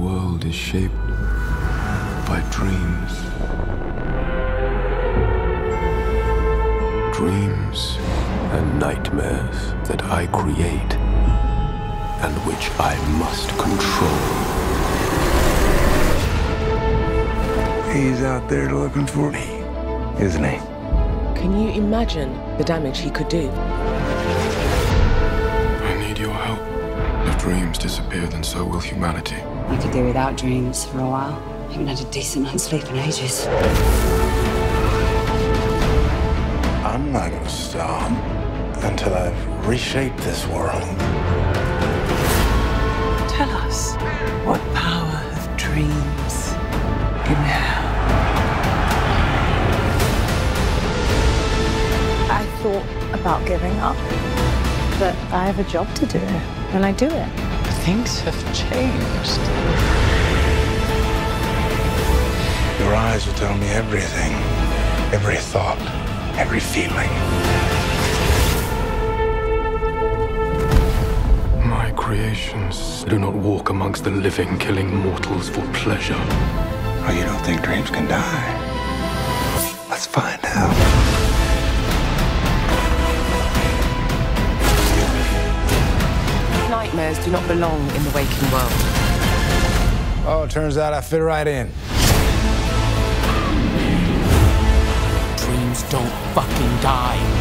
world is shaped by dreams. Dreams and nightmares that I create and which I must control. He's out there looking for me, isn't he? Can you imagine the damage he could do? Dreams disappear, then so will humanity. You could do without dreams for a while. I haven't had a decent night's sleep in ages. I'm not gonna stop until I've reshaped this world. Tell us what power of dreams you have. I thought about giving up, but I have a job to do, and I do it. Things have changed. Your eyes will tell me everything, every thought, every feeling. My creations do not walk amongst the living, killing mortals for pleasure. Oh, you don't think dreams can die? Let's find out. nightmares do not belong in the waking world. Oh, turns out I fit right in. Dreams don't fucking die.